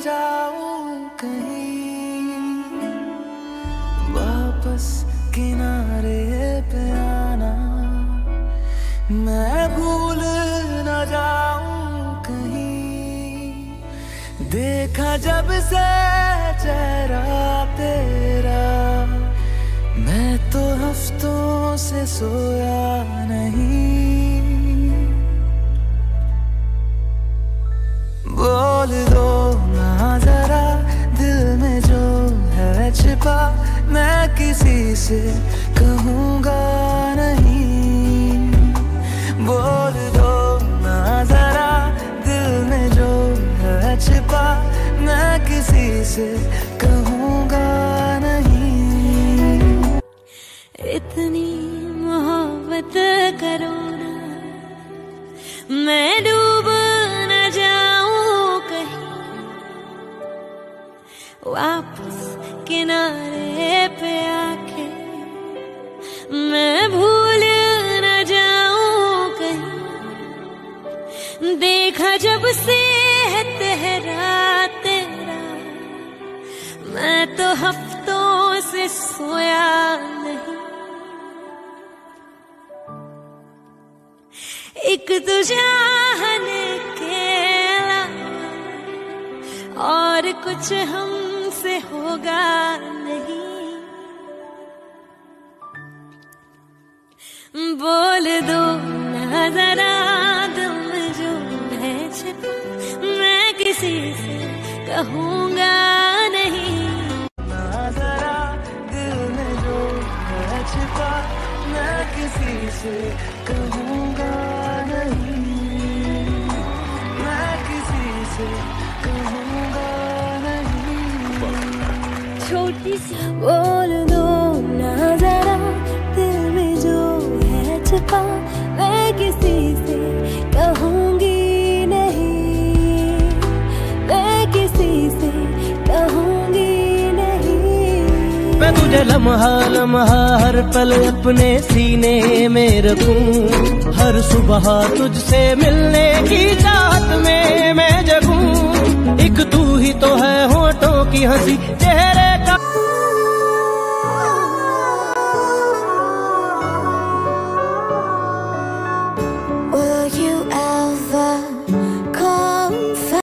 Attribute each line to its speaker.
Speaker 1: जाऊँ कहीं वापस किनारे पे आना। मैं भूल न जाऊँ कहीं। देखा जब से चेहरा तेरा, मैं तो हफ्तों से सोया नहीं। बोल दो छिपा मैं किसी से कहूँगा नहीं। बोल दो ना जरा, दिल में जो है छिपा, मैं किसी से कहूँगा नहीं।
Speaker 2: इतनी मोहब्बत करो ना, मैं डूब न जाऊँ कहीं। वापस किनारे पे आके मैं भूल न जाऊँ कहीं। देखा जब से है तेरा तेरा, मैं तो हफ्तों से सोया नहीं। एक तो चाहने के और कुछ हमसे होगा नहीं। बोल दो ना जरा दिल में जो है छिपा मैं किसी से कहूँगा नहीं।
Speaker 1: जरा में जो छिपा मैं किसी से कहूँगा नहीं।
Speaker 2: बोल दो ना जरा, दिल में जो है छुपा, मैं किसी से कहूँगी नहीं। मैं किसी से कहूँगी नहीं।
Speaker 3: मैं तुझे लम्हा लम्हा, हर पल अपने सीने में रखूँ। हर सुबह तुझसे मिलने की चाहत में मैं जगूं। एक तू ही तो है होठों की हँसी